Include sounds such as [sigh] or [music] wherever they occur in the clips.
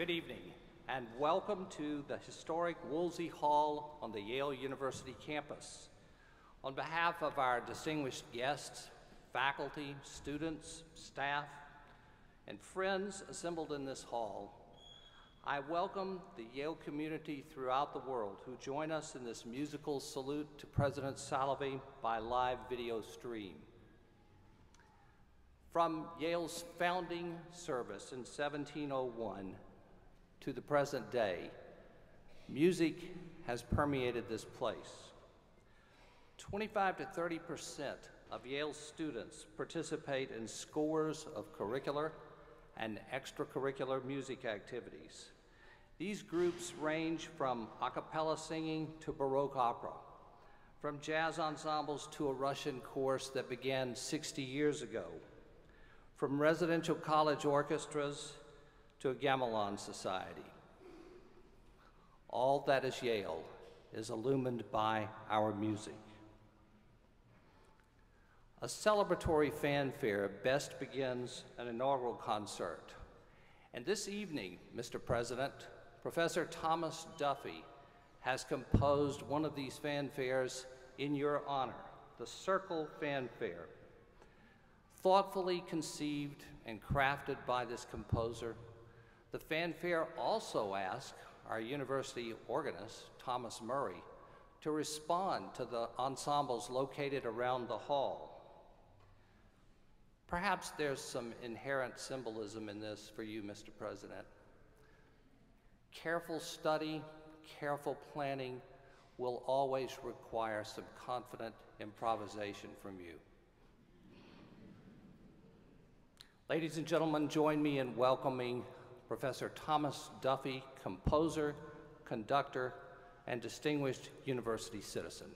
Good evening, and welcome to the historic Woolsey Hall on the Yale University campus. On behalf of our distinguished guests, faculty, students, staff, and friends assembled in this hall, I welcome the Yale community throughout the world who join us in this musical salute to President Salovey by live video stream. From Yale's founding service in 1701 to the present day, music has permeated this place. 25 to 30 percent of Yale students participate in scores of curricular and extracurricular music activities. These groups range from a cappella singing to Baroque opera, from jazz ensembles to a Russian chorus that began 60 years ago, from residential college orchestras to a gamelan society. All that is Yale is illumined by our music. A celebratory fanfare best begins an inaugural concert. And this evening, Mr. President, Professor Thomas Duffy has composed one of these fanfares in your honor, the Circle Fanfare. Thoughtfully conceived and crafted by this composer, the fanfare also asked our university organist, Thomas Murray, to respond to the ensembles located around the hall. Perhaps there's some inherent symbolism in this for you, Mr. President. Careful study, careful planning will always require some confident improvisation from you. Ladies and gentlemen, join me in welcoming Professor Thomas Duffy, composer, conductor, and distinguished university citizen.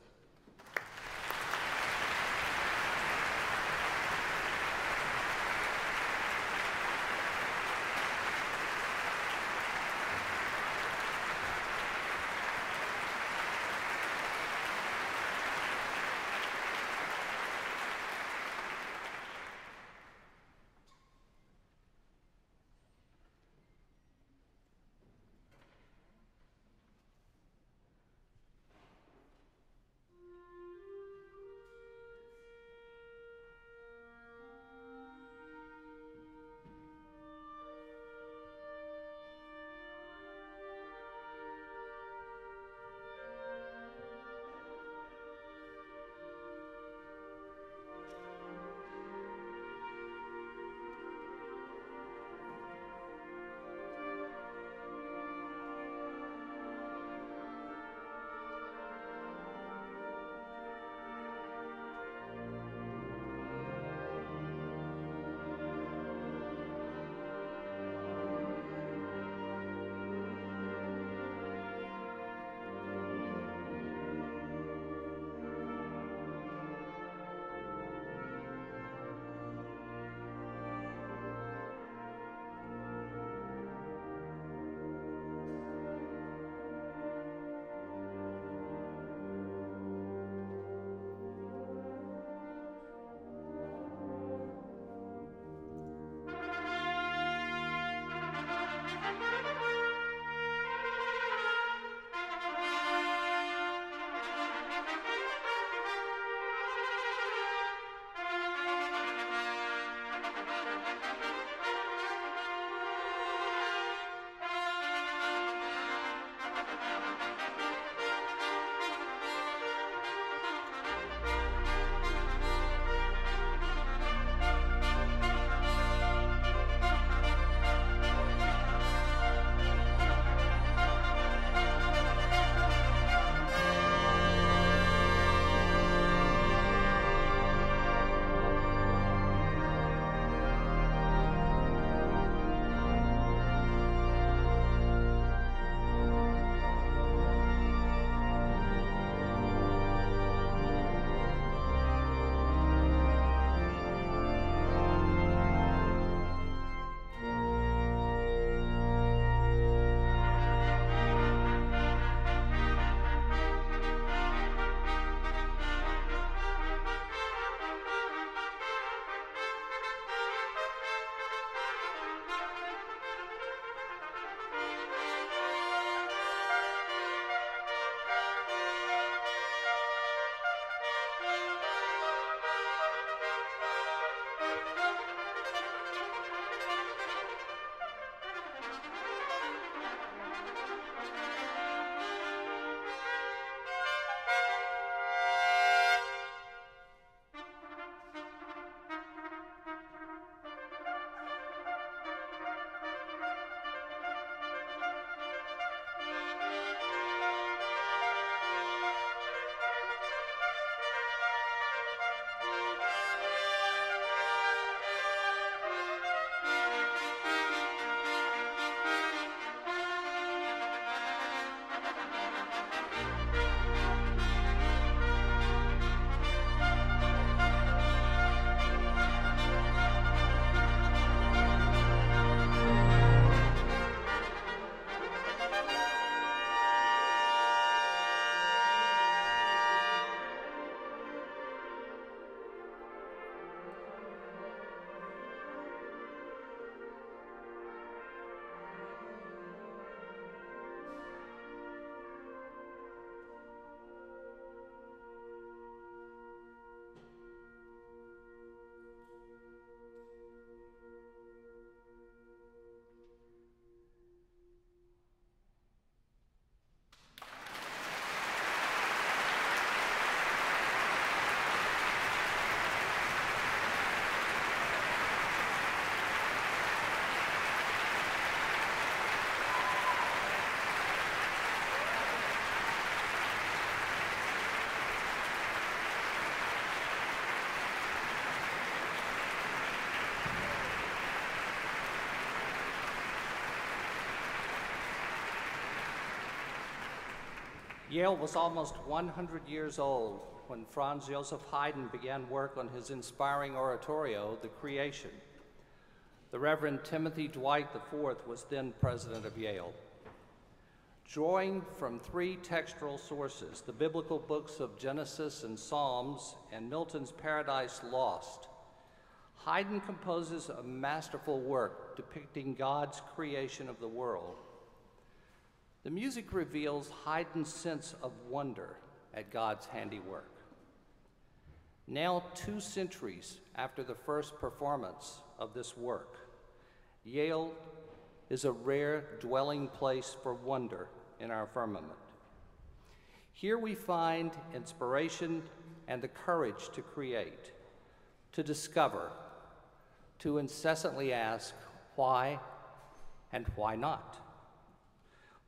Yale was almost 100 years old when Franz Joseph Haydn began work on his inspiring oratorio, The Creation. The Reverend Timothy Dwight IV was then president of Yale. Drawing from three textual sources, the biblical books of Genesis and Psalms and Milton's Paradise Lost, Haydn composes a masterful work depicting God's creation of the world. The music reveals Haydn's sense of wonder at God's handiwork. Now, two centuries after the first performance of this work, Yale is a rare dwelling place for wonder in our firmament. Here we find inspiration and the courage to create, to discover, to incessantly ask why and why not.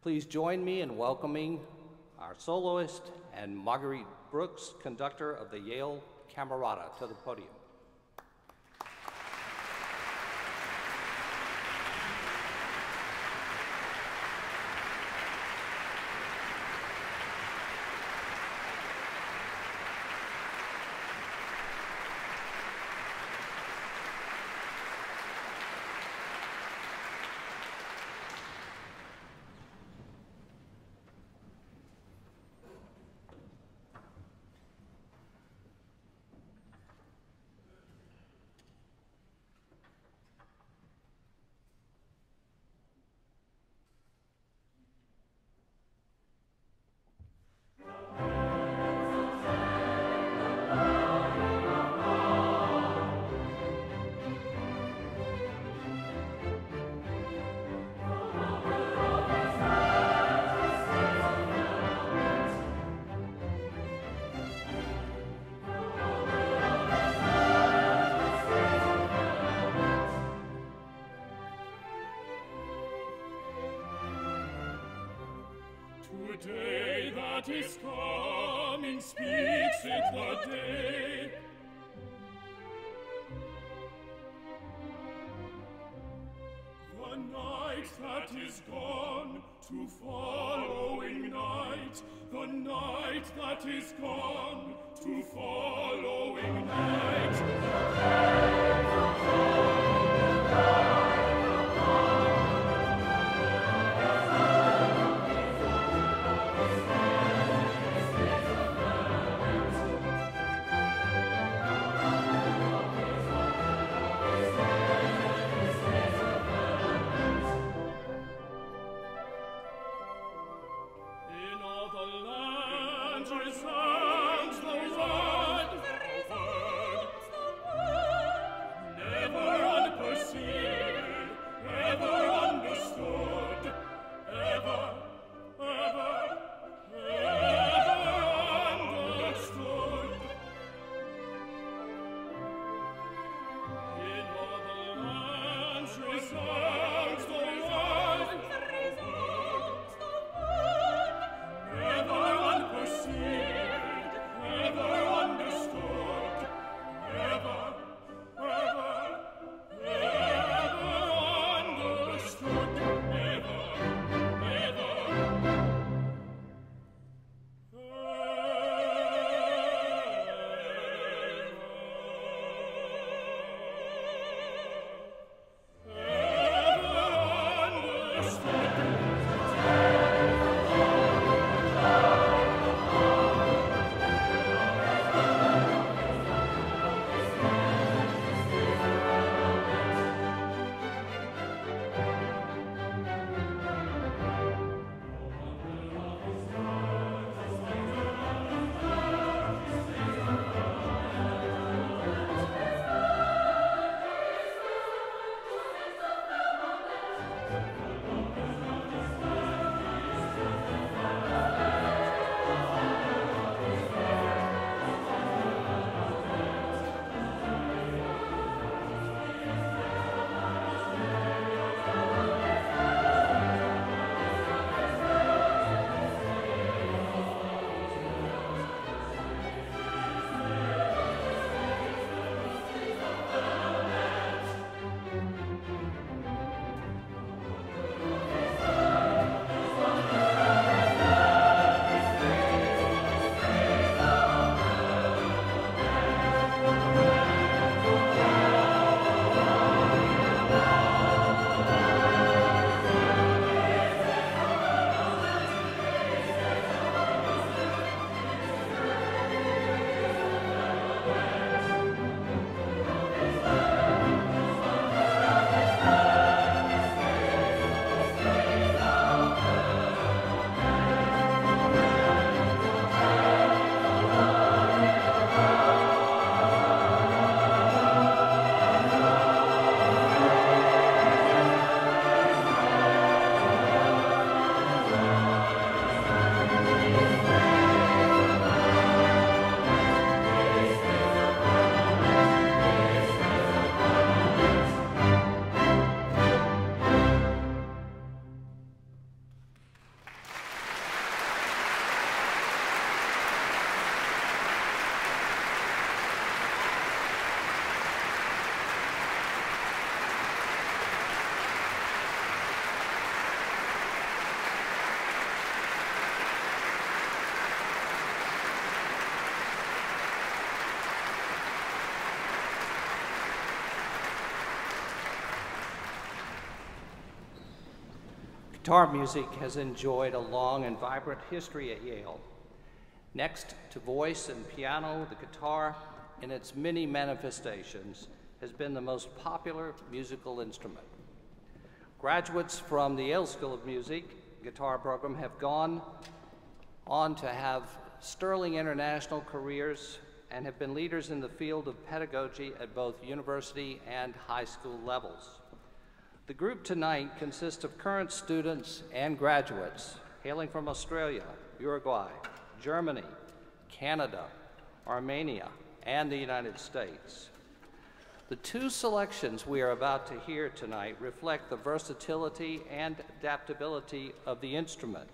Please join me in welcoming our soloist and Marguerite Brooks, conductor of the Yale Camerata, to the podium. the night that is gone to following ignite the. Guitar music has enjoyed a long and vibrant history at Yale. Next to voice and piano, the guitar, in its many manifestations, has been the most popular musical instrument. Graduates from the Yale School of Music guitar program have gone on to have sterling international careers and have been leaders in the field of pedagogy at both university and high school levels. The group tonight consists of current students and graduates hailing from Australia, Uruguay, Germany, Canada, Armenia, and the United States. The two selections we are about to hear tonight reflect the versatility and adaptability of the instrument.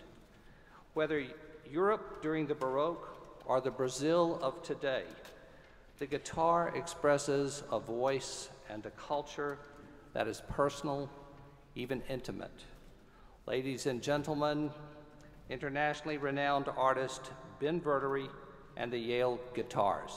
Whether Europe during the Baroque or the Brazil of today, the guitar expresses a voice and a culture that is personal, even intimate. Ladies and gentlemen, internationally renowned artist Ben Verdery and the Yale Guitars.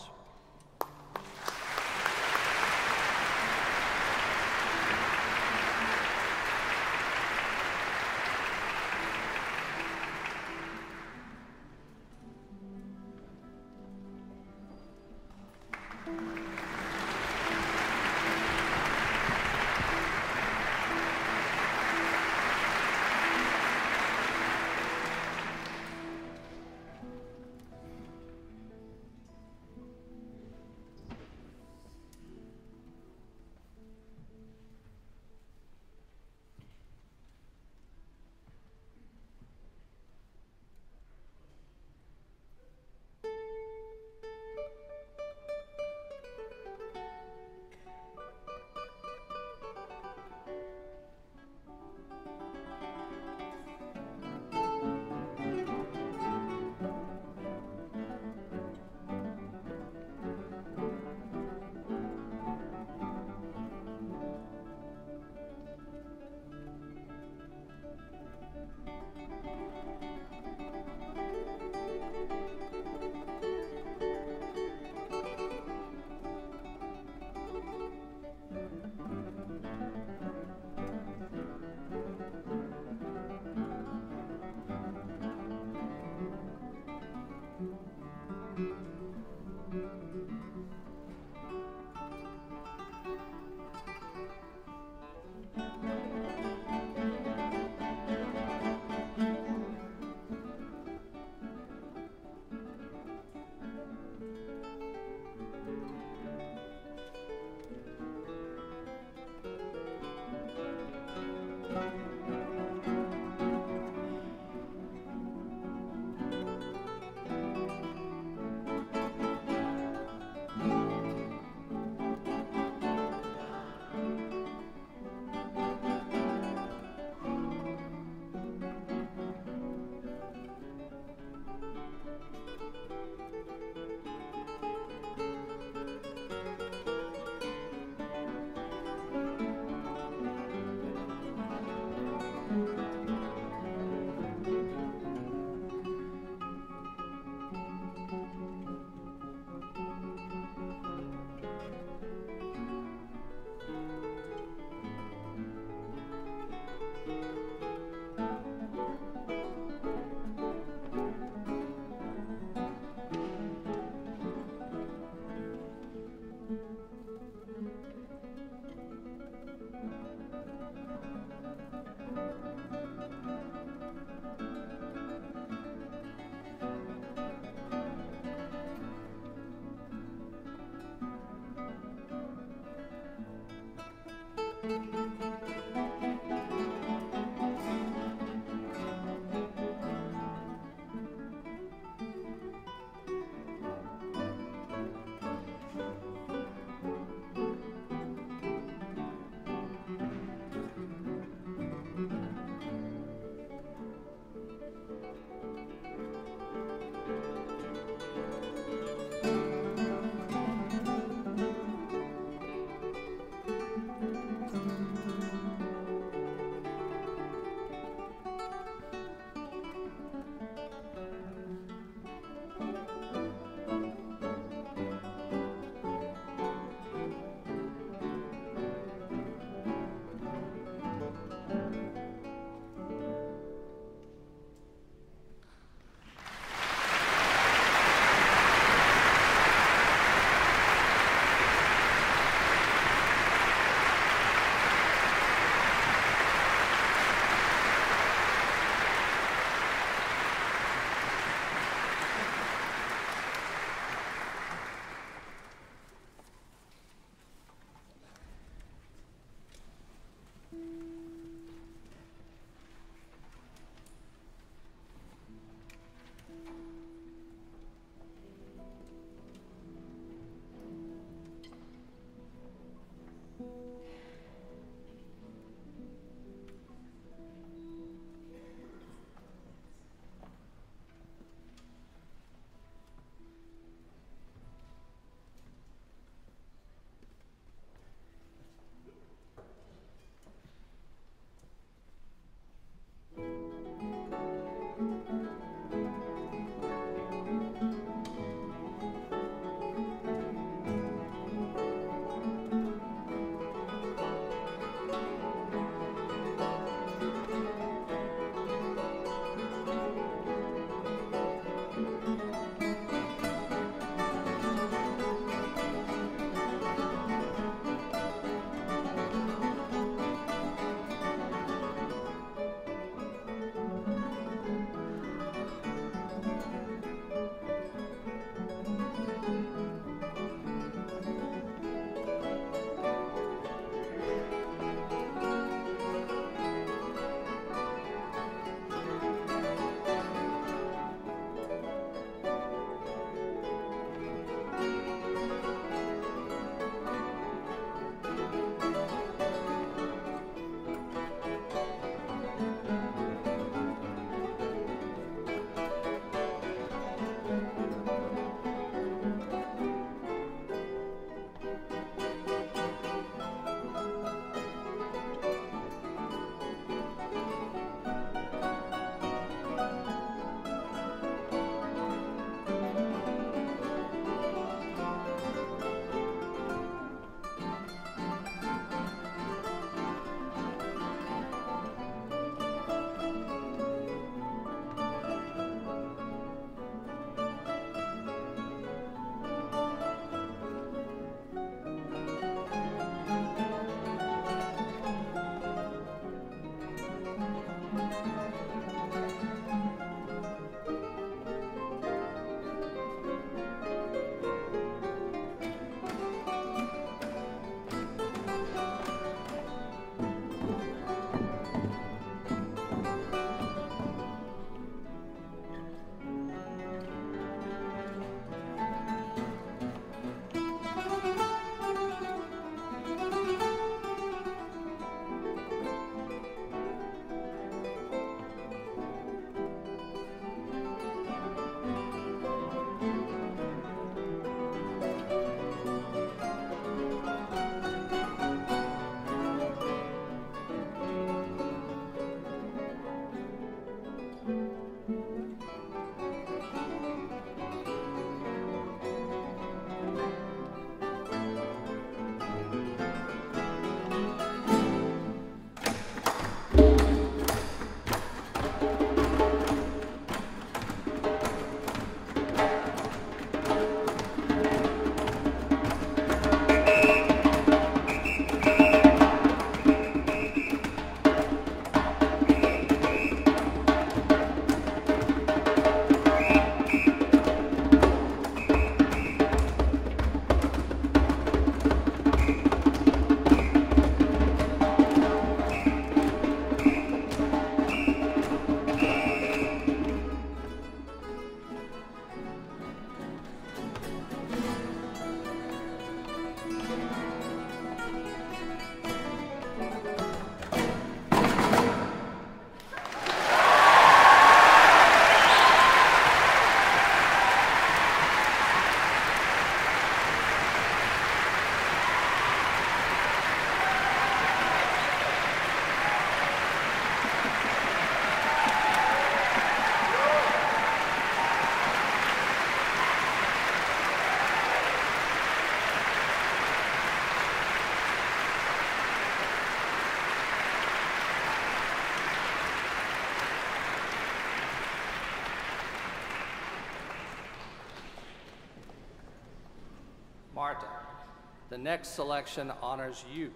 The next selection honors you.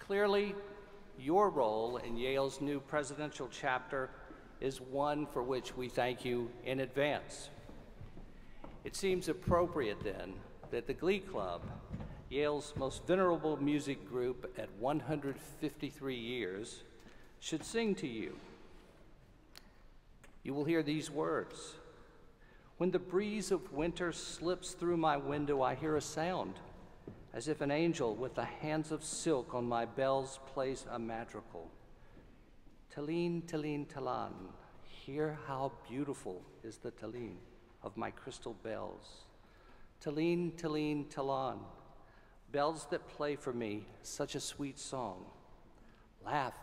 Clearly, your role in Yale's new presidential chapter is one for which we thank you in advance. It seems appropriate then that the Glee Club, Yale's most venerable music group at 153 years, should sing to you. You will hear these words. When the breeze of winter slips through my window, I hear a sound, as if an angel with the hands of silk on my bells plays a madrigal. Taline, Taline, Talan, hear how beautiful is the Taline of my crystal bells. Taline, Taline, Talan, bells that play for me such a sweet song. Laugh,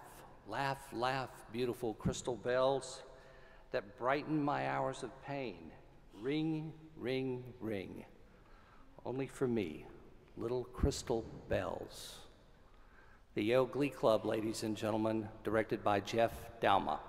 laugh, laugh, beautiful crystal bells that brighten my hours of pain. Ring, ring, ring. Only for me, little crystal bells. The Yale Glee Club, ladies and gentlemen, directed by Jeff Douma.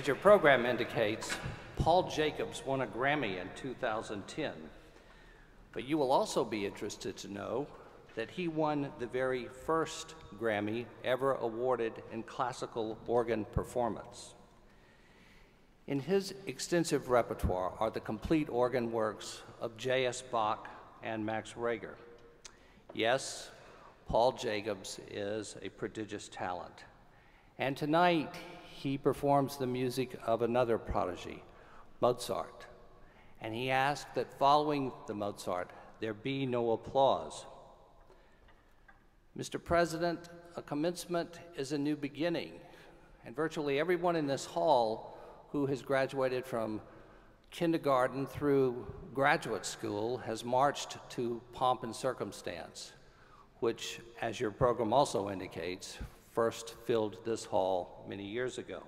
As your program indicates, Paul Jacobs won a Grammy in 2010. But you will also be interested to know that he won the very first Grammy ever awarded in classical organ performance. In his extensive repertoire are the complete organ works of J.S. Bach and Max Reger. Yes, Paul Jacobs is a prodigious talent. And tonight, he performs the music of another prodigy, Mozart. And he asked that following the Mozart, there be no applause. Mr. President, a commencement is a new beginning, and virtually everyone in this hall who has graduated from kindergarten through graduate school has marched to pomp and circumstance, which, as your program also indicates, first filled this hall many years ago.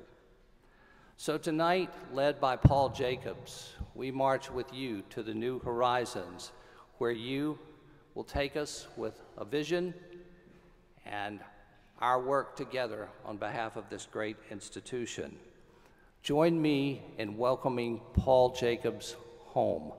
So tonight, led by Paul Jacobs, we march with you to the new horizons where you will take us with a vision and our work together on behalf of this great institution. Join me in welcoming Paul Jacobs home.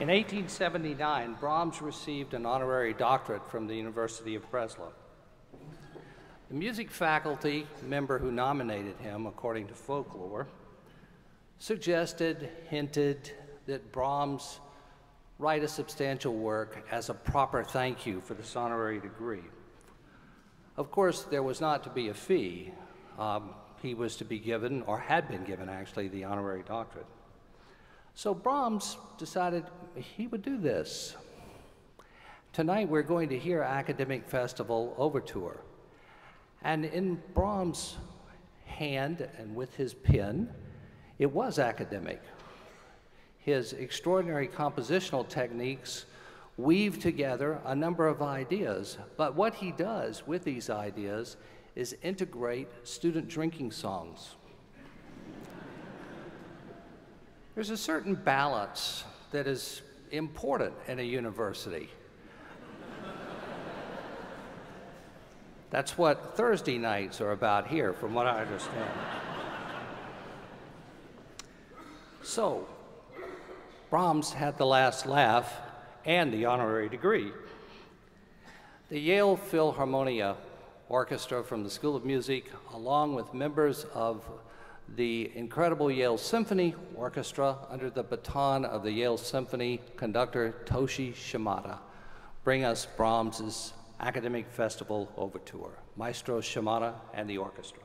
In 1879, Brahms received an honorary doctorate from the University of Breslau. The music faculty member who nominated him, according to folklore, suggested, hinted that Brahms write a substantial work as a proper thank you for this honorary degree. Of course, there was not to be a fee. Um, he was to be given, or had been given actually, the honorary doctorate. So Brahms decided he would do this. Tonight we're going to hear Academic Festival Overture. And in Brahms' hand and with his pen, it was academic. His extraordinary compositional techniques weave together a number of ideas, but what he does with these ideas is integrate student drinking songs. There's a certain balance that is important in a university. That's what Thursday nights are about here, from what I understand. so, Brahms had the last laugh and the honorary degree. The Yale Philharmonia Orchestra from the School of Music, along with members of the incredible Yale Symphony Orchestra under the baton of the Yale Symphony conductor Toshi Shimada, bring us Brahms's Academic Festival Overture. Maestro Shimada and the orchestra.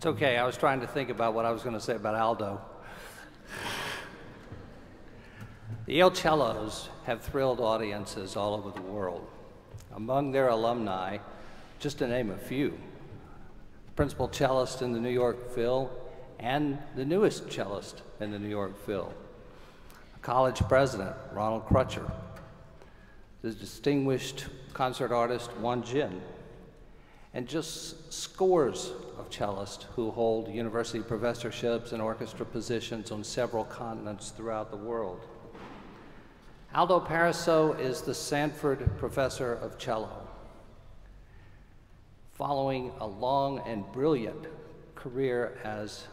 It's okay, I was trying to think about what I was going to say about Aldo. The Yale Cellos have thrilled audiences all over the world. Among their alumni, just to name a few, principal cellist in the New York Phil and the newest cellist in the New York Phil, college president, Ronald Crutcher, the distinguished concert artist, Wan Jin, and just scores of cellists who hold university professorships and orchestra positions on several continents throughout the world. Aldo Parisot is the Sanford Professor of Cello. Following a long and brilliant career as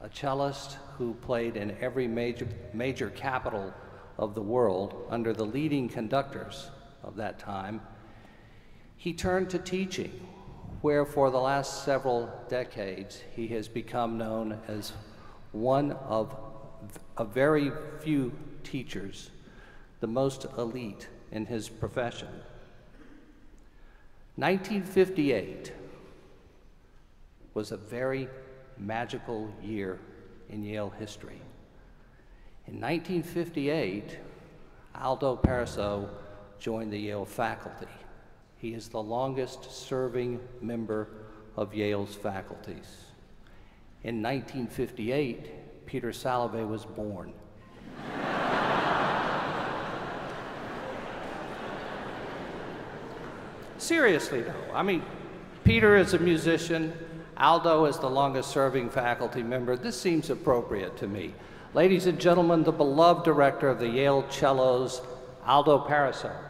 a cellist who played in every major, major capital of the world under the leading conductors of that time, he turned to teaching where for the last several decades he has become known as one of a very few teachers, the most elite in his profession. 1958 was a very magical year in Yale history. In 1958, Aldo Parisot joined the Yale faculty. He is the longest serving member of Yale's faculties. In 1958, Peter Salovey was born. [laughs] Seriously, though, I mean, Peter is a musician, Aldo is the longest serving faculty member. This seems appropriate to me. Ladies and gentlemen, the beloved director of the Yale Cellos, Aldo Parisot.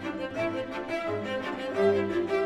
Thank you.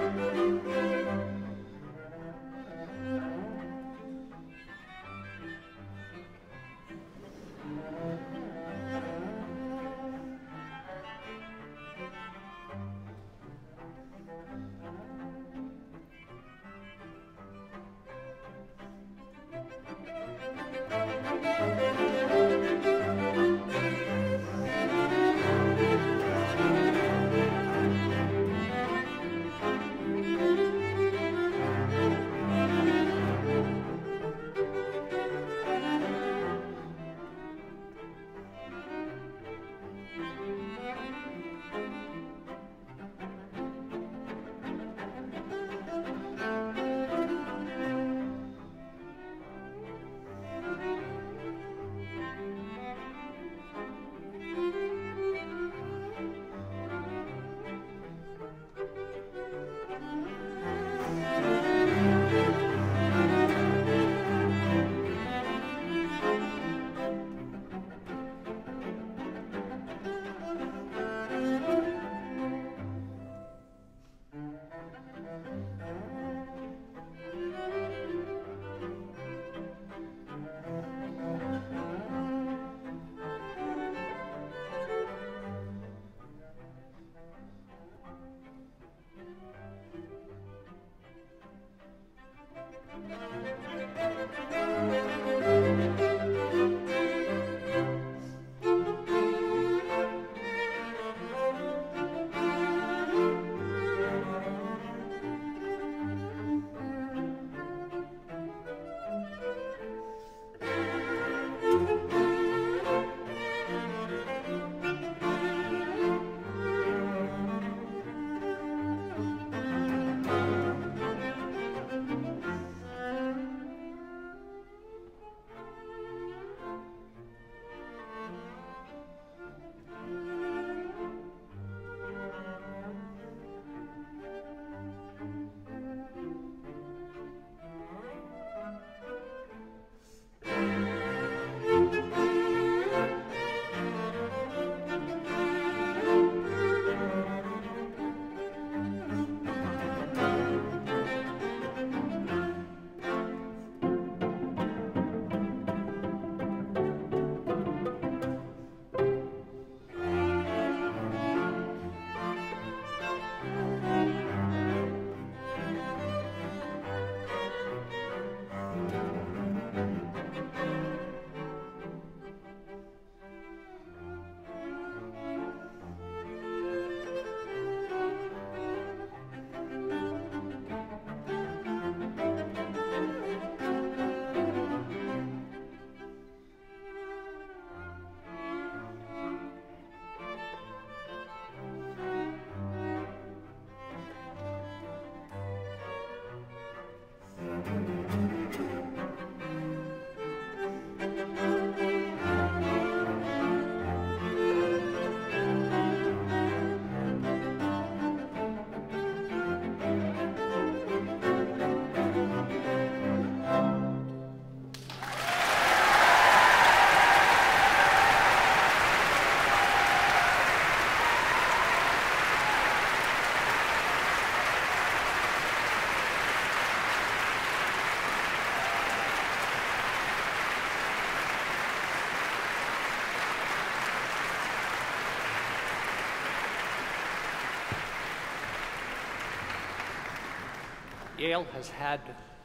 Yale has had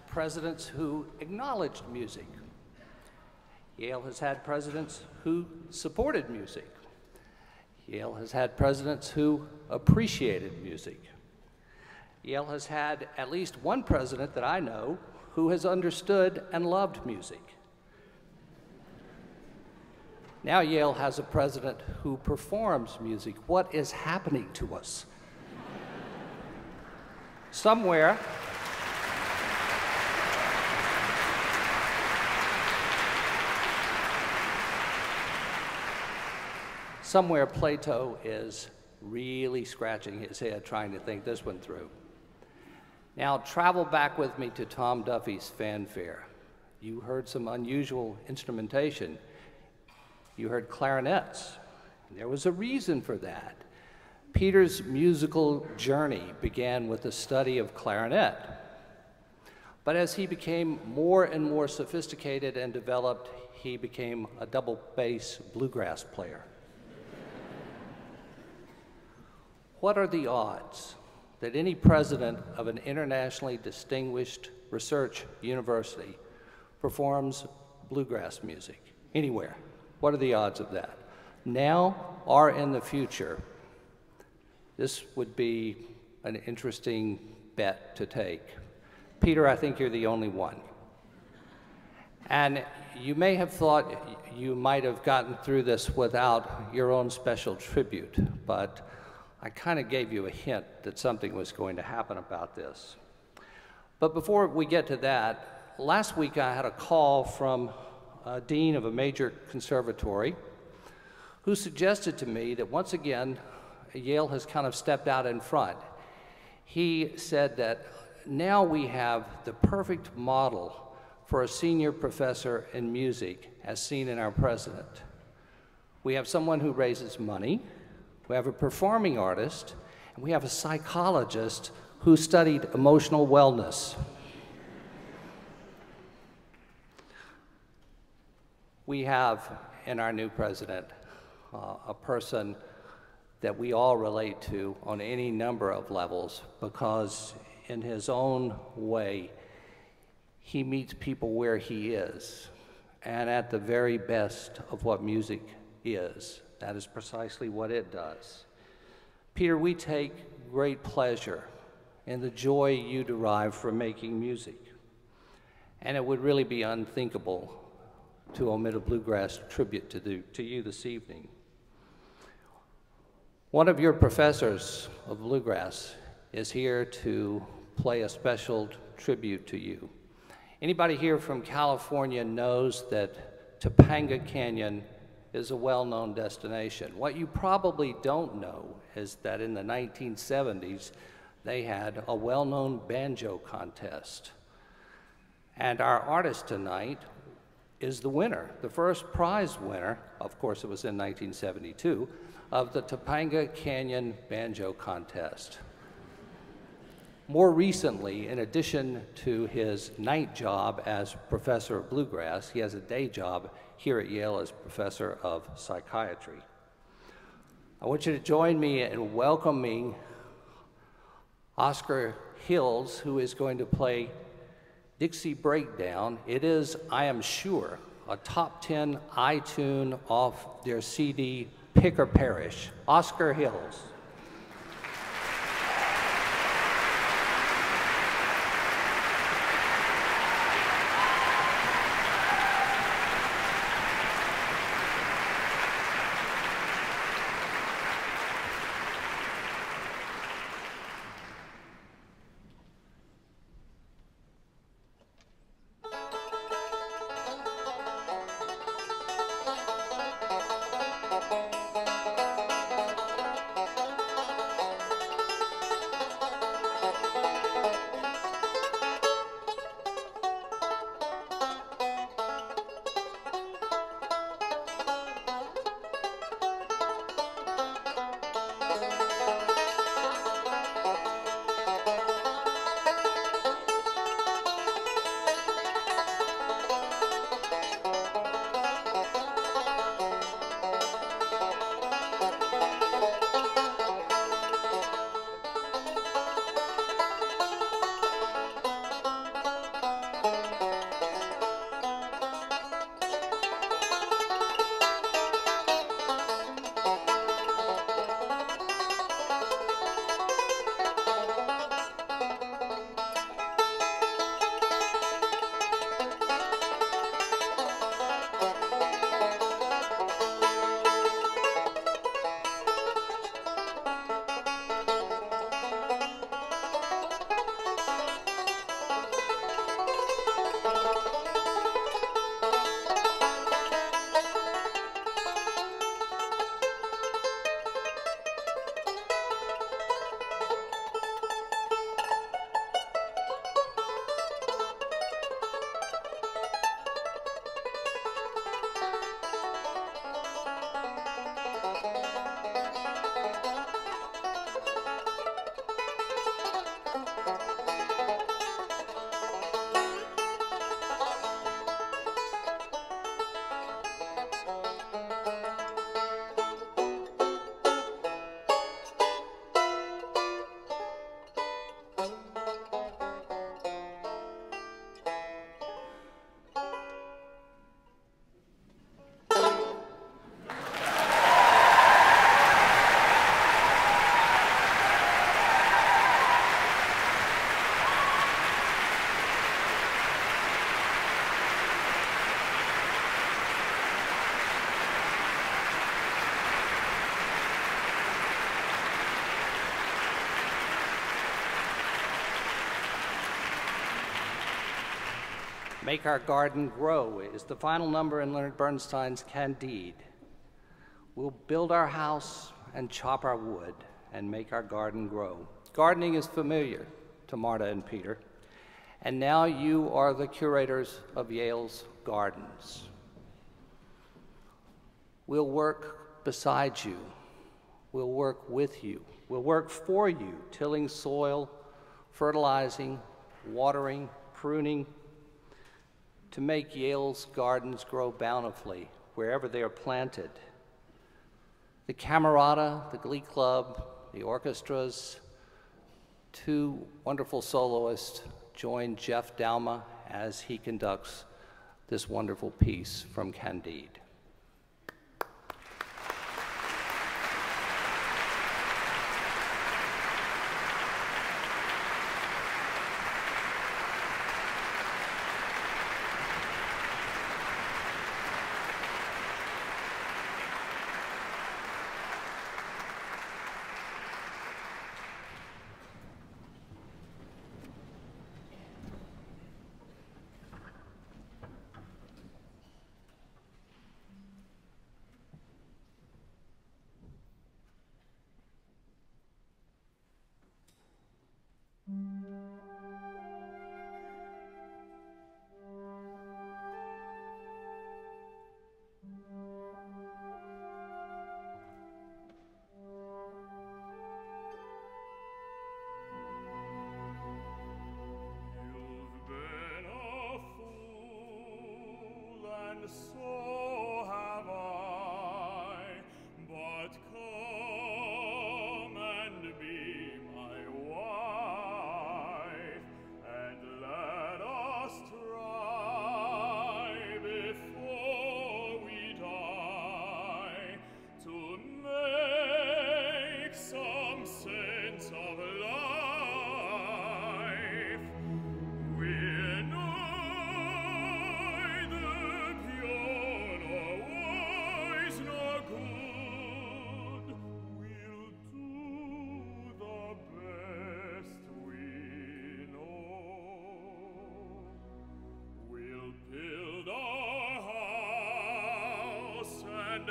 presidents who acknowledged music. Yale has had presidents who supported music. Yale has had presidents who appreciated music. Yale has had at least one president that I know who has understood and loved music. Now Yale has a president who performs music. What is happening to us? Somewhere, somewhere Plato is really scratching his head trying to think this one through. Now, travel back with me to Tom Duffy's fanfare. You heard some unusual instrumentation. You heard clarinets. There was a reason for that. Peter's musical journey began with the study of clarinet. But as he became more and more sophisticated and developed, he became a double bass bluegrass player. What are the odds that any president of an internationally distinguished research university performs bluegrass music anywhere? What are the odds of that? Now or in the future, this would be an interesting bet to take. Peter, I think you're the only one. And you may have thought you might have gotten through this without your own special tribute, but I kind of gave you a hint that something was going to happen about this. But before we get to that, last week I had a call from a dean of a major conservatory who suggested to me that once again, Yale has kind of stepped out in front. He said that now we have the perfect model for a senior professor in music as seen in our president. We have someone who raises money, we have a performing artist, and we have a psychologist who studied emotional wellness. We have in our new president uh, a person that we all relate to on any number of levels because, in his own way, he meets people where he is and at the very best of what music is. That is precisely what it does. Peter, we take great pleasure in the joy you derive from making music. And it would really be unthinkable to omit a bluegrass tribute to, the, to you this evening. One of your professors of bluegrass is here to play a special tribute to you. Anybody here from California knows that Topanga Canyon is a well-known destination. What you probably don't know is that in the 1970s, they had a well-known banjo contest. And our artist tonight is the winner, the first prize winner, of course it was in 1972, of the Topanga Canyon Banjo Contest. More recently, in addition to his night job as professor of bluegrass, he has a day job here at Yale as professor of psychiatry. I want you to join me in welcoming Oscar Hills, who is going to play Dixie Breakdown. It is, I am sure, a top 10 iTunes off their CD Pick or Perish. Oscar Hills. Make Our Garden Grow is the final number in Leonard Bernstein's Candide. We'll build our house and chop our wood and make our garden grow. Gardening is familiar to Marta and Peter, and now you are the curators of Yale's gardens. We'll work beside you. We'll work with you. We'll work for you, tilling soil, fertilizing, watering, pruning, to make Yale's gardens grow bountifully wherever they are planted. The Camerata, the Glee Club, the orchestras, two wonderful soloists join Jeff Douma as he conducts this wonderful piece from Candide.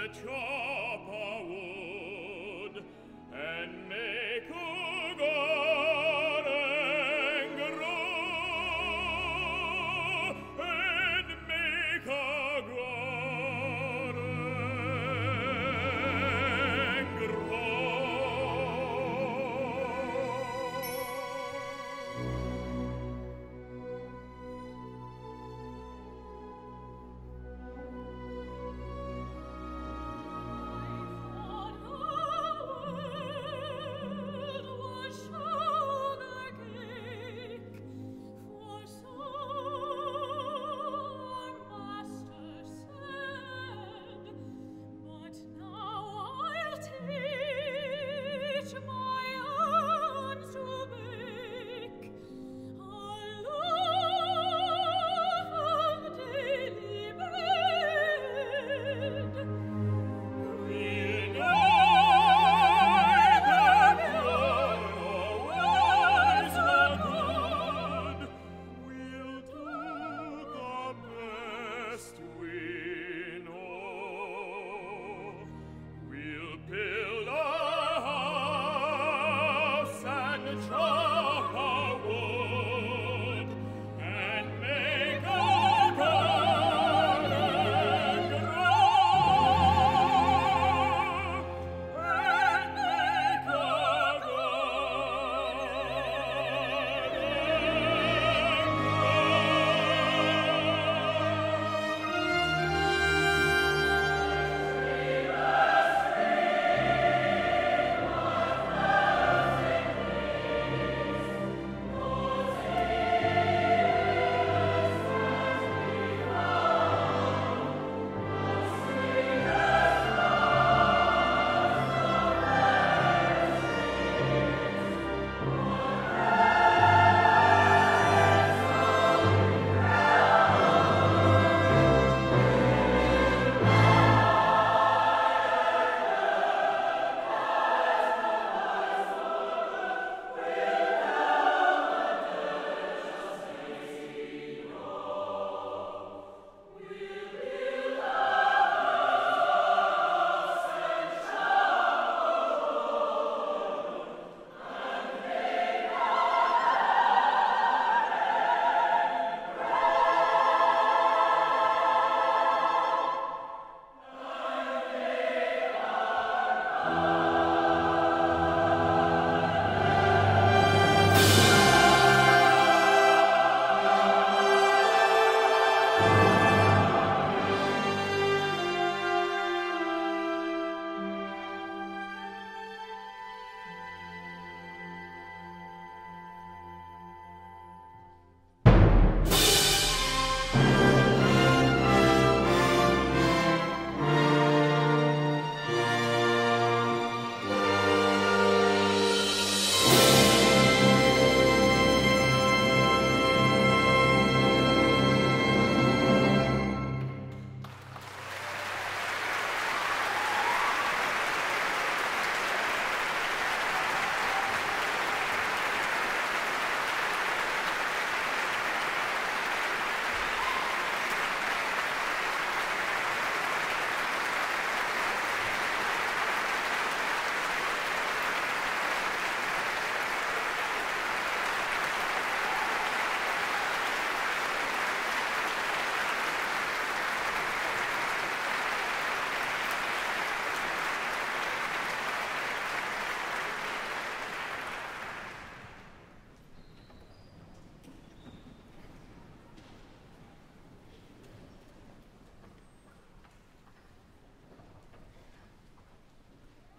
the joy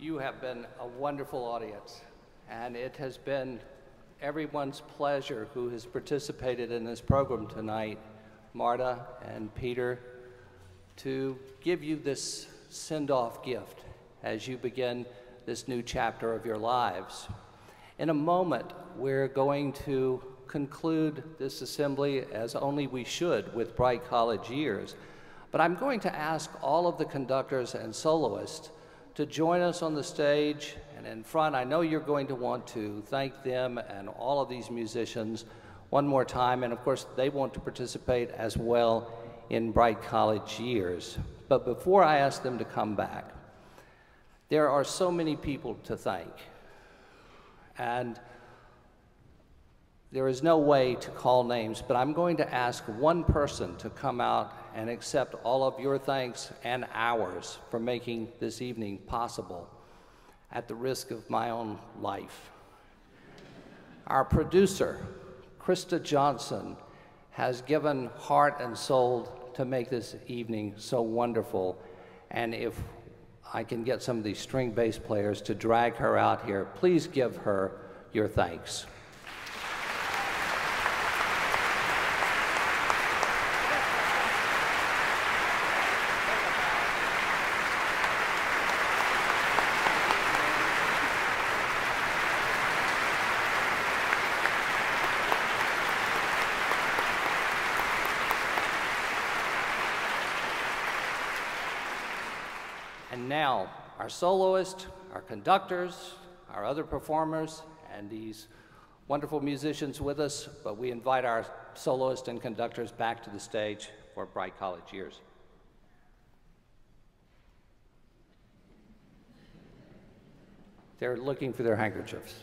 You have been a wonderful audience, and it has been everyone's pleasure who has participated in this program tonight, Marta and Peter, to give you this send off gift as you begin this new chapter of your lives. In a moment, we're going to conclude this assembly as only we should with Bright College Years. But I'm going to ask all of the conductors and soloists to join us on the stage and in front. I know you're going to want to thank them and all of these musicians one more time. And of course, they want to participate as well in Bright College Years. But before I ask them to come back, there are so many people to thank. And there is no way to call names, but I'm going to ask one person to come out and accept all of your thanks and ours for making this evening possible at the risk of my own life. Our producer, Krista Johnson, has given heart and soul to make this evening so wonderful. And if I can get some of these string bass players to drag her out here, please give her your thanks. And now, our soloists, our conductors, our other performers, and these wonderful musicians with us, but we invite our soloists and conductors back to the stage for Bright College Years. They're looking for their handkerchiefs.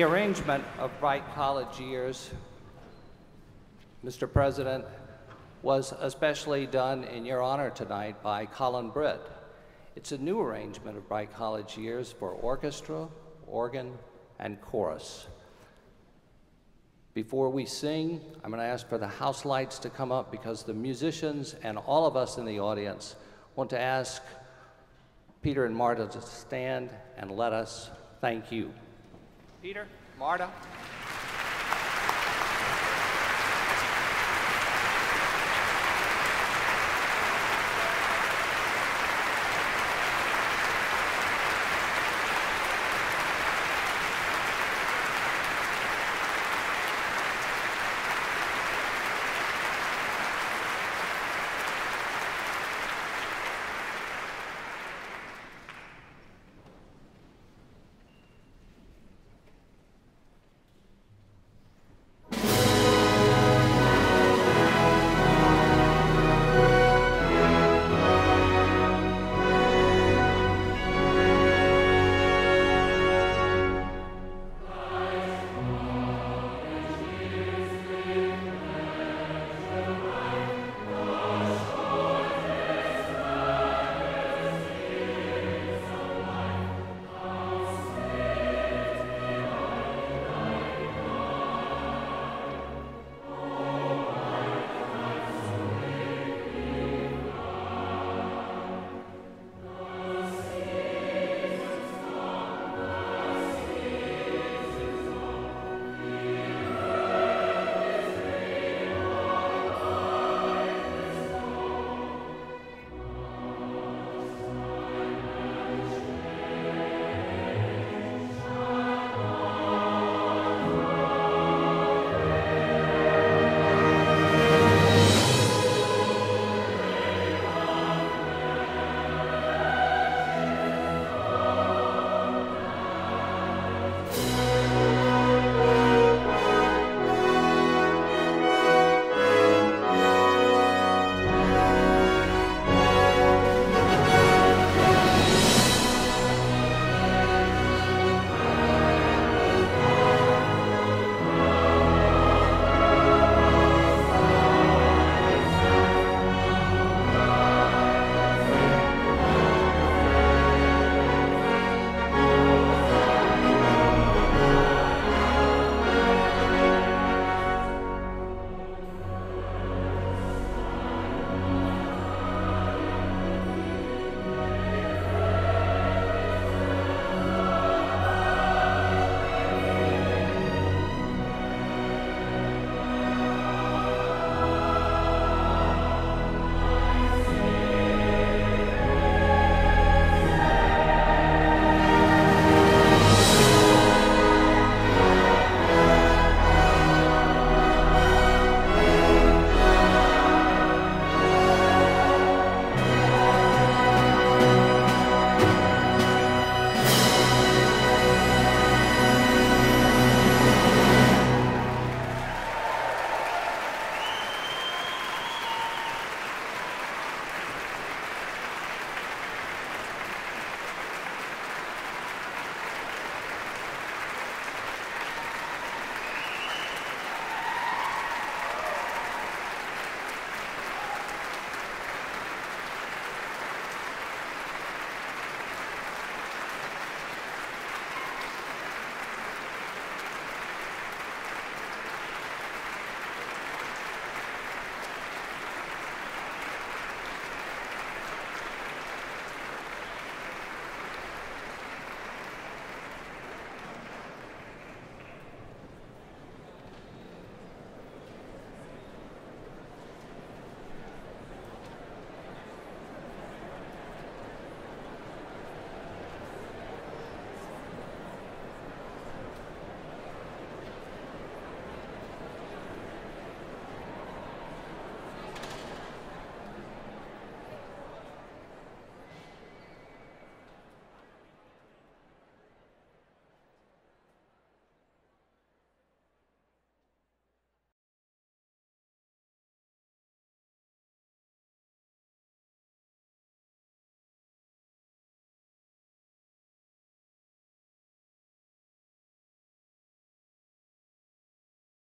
The arrangement of Bright College Years, Mr. President, was especially done in your honor tonight by Colin Britt. It's a new arrangement of Bright College Years for orchestra, organ, and chorus. Before we sing, I'm going to ask for the house lights to come up because the musicians and all of us in the audience want to ask Peter and Marta to stand and let us thank you. Peter, Marta.